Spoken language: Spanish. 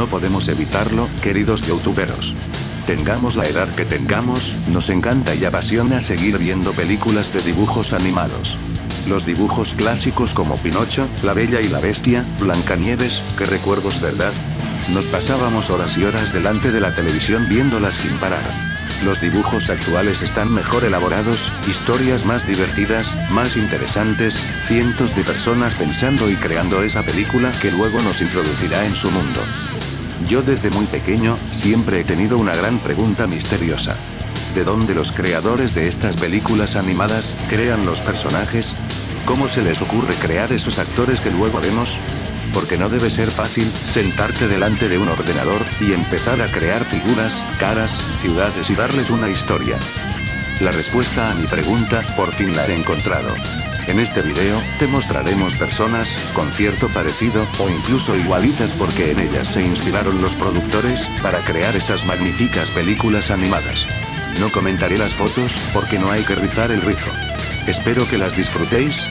No podemos evitarlo, queridos youtuberos. Tengamos la edad que tengamos, nos encanta y apasiona seguir viendo películas de dibujos animados. Los dibujos clásicos como Pinocho, La Bella y la Bestia, Blancanieves, qué recuerdos verdad. Nos pasábamos horas y horas delante de la televisión viéndolas sin parar. Los dibujos actuales están mejor elaborados, historias más divertidas, más interesantes, cientos de personas pensando y creando esa película que luego nos introducirá en su mundo. Yo desde muy pequeño, siempre he tenido una gran pregunta misteriosa. ¿De dónde los creadores de estas películas animadas crean los personajes? ¿Cómo se les ocurre crear esos actores que luego vemos? Porque no debe ser fácil sentarte delante de un ordenador y empezar a crear figuras, caras, ciudades y darles una historia. La respuesta a mi pregunta, por fin la he encontrado. En este video, te mostraremos personas, con cierto parecido, o incluso igualitas porque en ellas se inspiraron los productores, para crear esas magníficas películas animadas. No comentaré las fotos, porque no hay que rizar el rizo. Espero que las disfrutéis,